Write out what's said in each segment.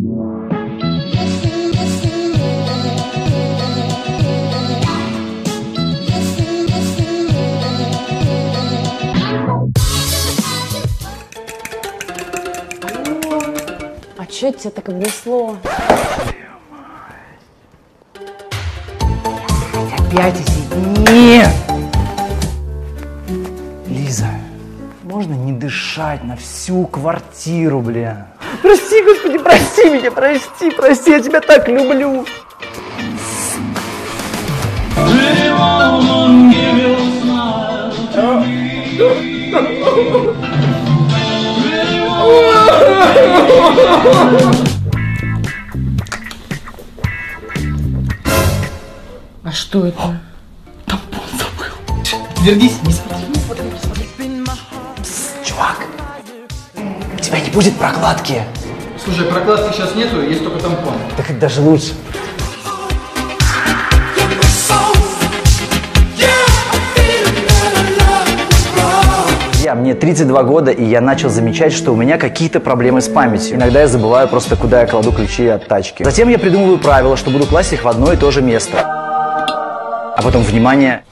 А чё тебя так обнесло? Опять эти... Нет! Лиза, можно не дышать на всю квартиру, бля? Прости, господи, прости меня, прости, прости, я тебя так люблю. А что это? Вернись, не смотри, не смотри, не смотри. чувак, у тебя не будет прокладки. Слушай, прокладки сейчас нету, есть только тампон. Так это даже лучше. Я, мне 32 года, и я начал замечать, что у меня какие-то проблемы с памятью. Иногда я забываю просто, куда я кладу ключи от тачки. Затем я придумываю правила, что буду класть их в одно и то же место. А потом, внимание,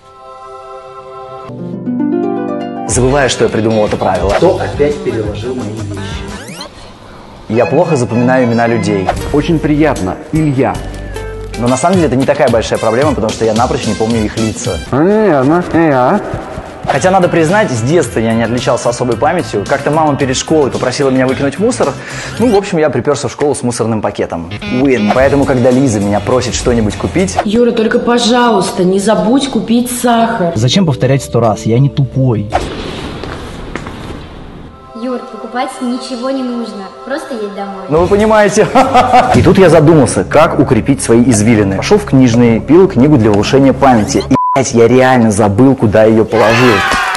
забывая, что я придумал это правило. Кто опять переложил мои вещи? Я плохо запоминаю имена людей. Очень приятно, Илья. Но на самом деле это не такая большая проблема, потому что я напрочь не помню их лица. Понятно, я. Хотя, надо признать, с детства я не отличался особой памятью. Как-то мама перед школой попросила меня выкинуть мусор. Ну, в общем, я приперся в школу с мусорным пакетом. Win. Поэтому, когда Лиза меня просит что-нибудь купить... Юра, только, пожалуйста, не забудь купить сахар. Зачем повторять сто раз? Я не тупой. Юр, покупать ничего не нужно. Просто едь домой. Ну, вы понимаете. И тут я задумался, как укрепить свои извилины. Пошел в книжный, пил книгу для улучшения памяти. И, блядь, я реально забыл, куда ее положил.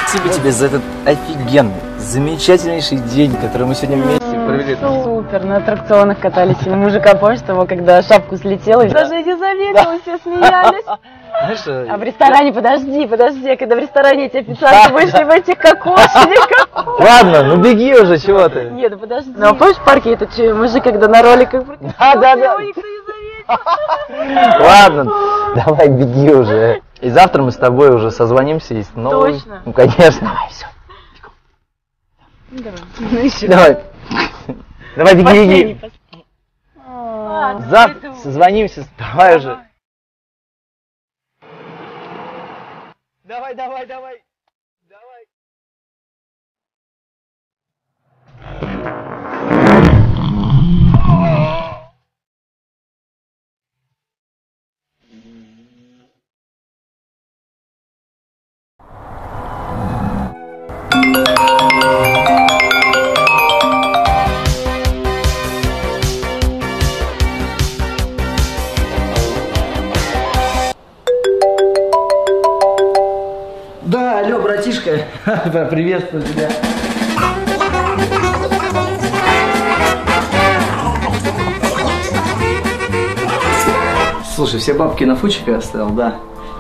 Спасибо тебе за этот офигенный, замечательнейший день, который мы сегодня вместе провели. Супер, на аттракционах катались. И мужика, помнишь того, когда шапку слетела? и Даже не заметила, все смеялись. Знаешь, что, А в ресторане, подожди, подожди, когда в ресторане эти официанты вышли в этих кокошниках. Ладно, ну беги уже, чего ты? Нет, ну подожди. Ну, а помнишь в парке этот че- мужик, когда на роликах... Да, да, да. Ладно, давай беги уже. И завтра мы с тобой уже созвонимся и снова... Точно? Ну, конечно. Давай, все. Ну еще. Давай. Давай, беги, беги. пойду. созвонимся. Давай уже. Давай, давай. Давай. Братишка. Приветствую тебя. Слушай, все бабки на фучика оставил, да.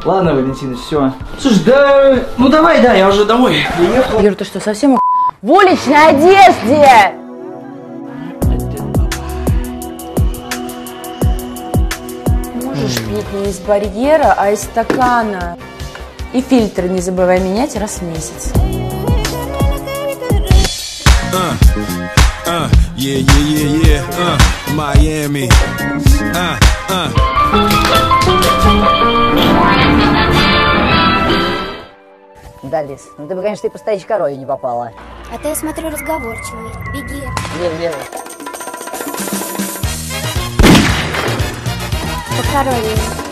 Ладно, Валентин, все. Слушай, да, ну давай, да, я уже домой приехал. Юр, ты что, совсем ух- В уличной одежде! Можешь пить не из барьера, а из стакана. И фильтр не забывай менять раз в месяц. Uh, yeah, yeah, yeah, yeah. Uh, Miami. Uh, uh. Да, Лиз, ну ты бы, конечно, и по стоячей корове не попала. А то я смотрю разговорчивый. Беги. Лев, лев. По корове.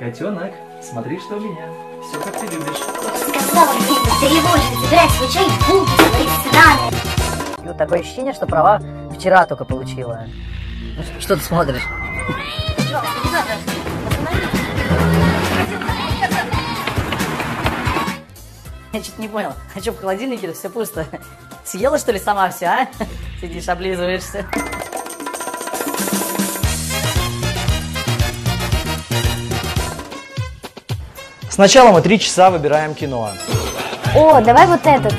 Котенок, смотри, что у меня. Все как ты любишь. Сказала мне тревожить, забирать свой чай в булку свои страны. Ну, такое ощущение, что права вчера только получила. Ну, Что ты смотришь? Я что-то не понял. А что в холодильнике-то все пусто? Съела, что ли, сама все, а? Сидишь, облизываешься. Сначала мы три часа выбираем кино. О, давай вот этот.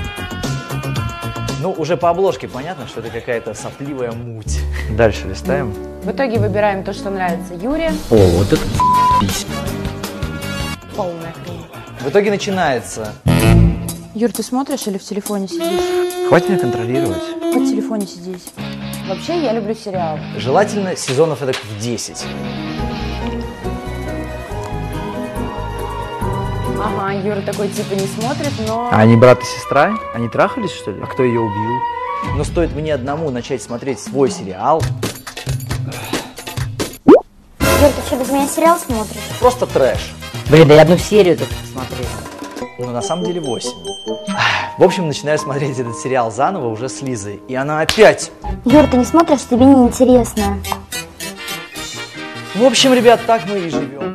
Ну, уже по обложке понятно, что это какая-то сопливая муть. Дальше листаем. В итоге выбираем то, что нравится Юре. О, вот это Полная хрень. В итоге начинается. Юр, ты смотришь или в телефоне сидишь? Хватит меня контролировать. В телефоне сидеть. Вообще, я люблю сериалы. Желательно сезонов эдак в 10. Ага, Юра такой типа не смотрит, но... А они брат и сестра? Они трахались, что ли? А кто ее убил? Но стоит мне одному начать смотреть свой сериал, Юр, ты что, без меня сериал смотришь? просто трэш. Блин, да я одну серию только посмотрел. Но на самом деле 8. В общем, начинаю смотреть этот сериал заново уже с Лизой. И она опять. Юр, ты не смотришь, тебе не интересно. В общем, ребят, так мы и живем.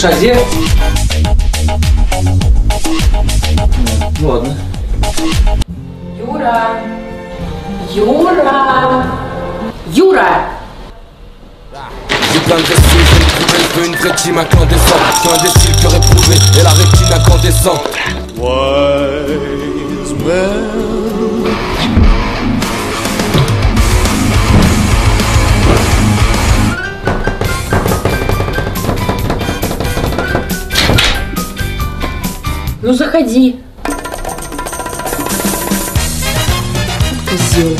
Лиз, слушай, а где? Ладно. Юра! Юра! Юра! J'ai plein de récits, je ne trouvais que une vraie team incandescente Sur un des styles que réprouvé et la rétine incandescente Wise men. Ну заходи. Козел.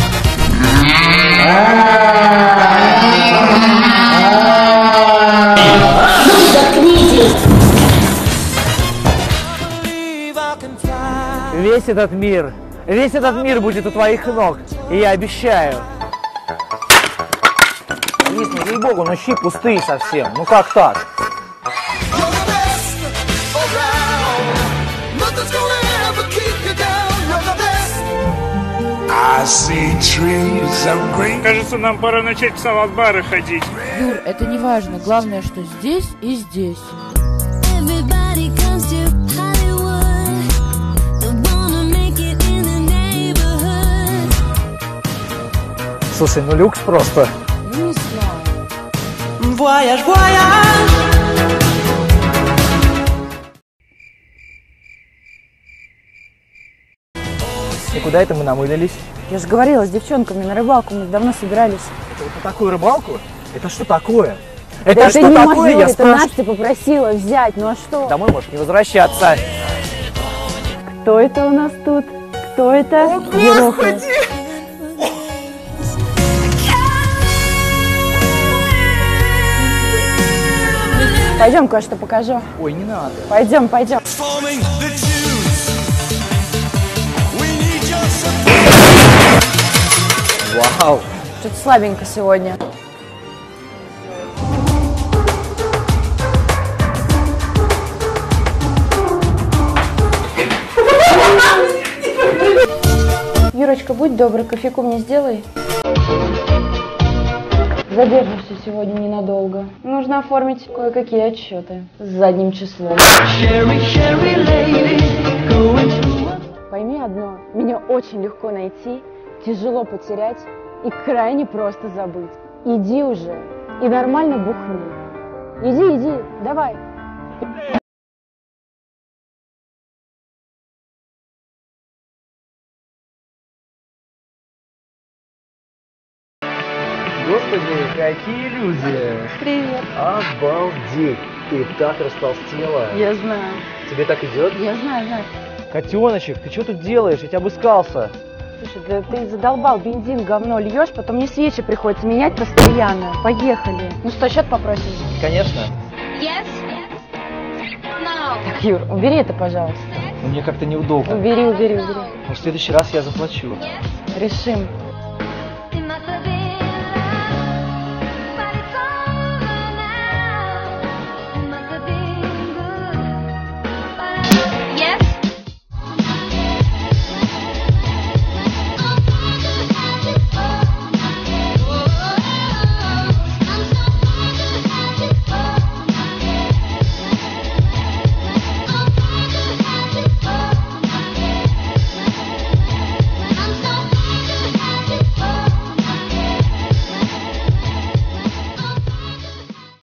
Весь этот мир, весь этот мир будет у твоих ног. И я обещаю. Ну ей-богу, ну щи пустые совсем. Ну как так? Кажется, нам пора начать в салат-бары ходить. Юр, это не важно. Главное, что здесь и здесь. Слушай, ну люкс просто. Ну не знаю. Voyage, voyage. И куда это мы намылились? Я же говорила с девчонками на рыбалку, мы давно собирались. Это вот на такую рыбалку? Это что такое? Это, что не такое, моё, я это спрашиваю? Настя попросила взять, ну а что? Домой можешь не возвращаться. Кто это у нас тут? Кто это? Ероха. Пойдем, кое-что покажу. Ой, не надо. Пойдем, пойдем. Вау. Что-то слабенько сегодня. Юрочка, будь добрый, кофейку мне сделай. Задержишься сегодня ненадолго. Нужно оформить кое-какие отчеты с задним числом. Пойми одно, меня очень легко найти, тяжело потерять и крайне просто забыть. Иди уже и нормально бухни. Иди, иди, давай. Господи, какие иллюзии. Привет. Обалдеть. Ты так растолстела. Я знаю. Тебе так идет? Я знаю, знаю. Котеночек, ты что тут делаешь? Я тебя обыскался. Слушай, да ты задолбал, бензин говно льешь, потом мне свечи приходится менять постоянно. Поехали. Ну что, счет попросим? Конечно. Yes? No. Так, Юр, убери это, пожалуйста. Но мне как-то неудобно. Убери, убери, убери. Но в следующий раз я заплачу. Решим.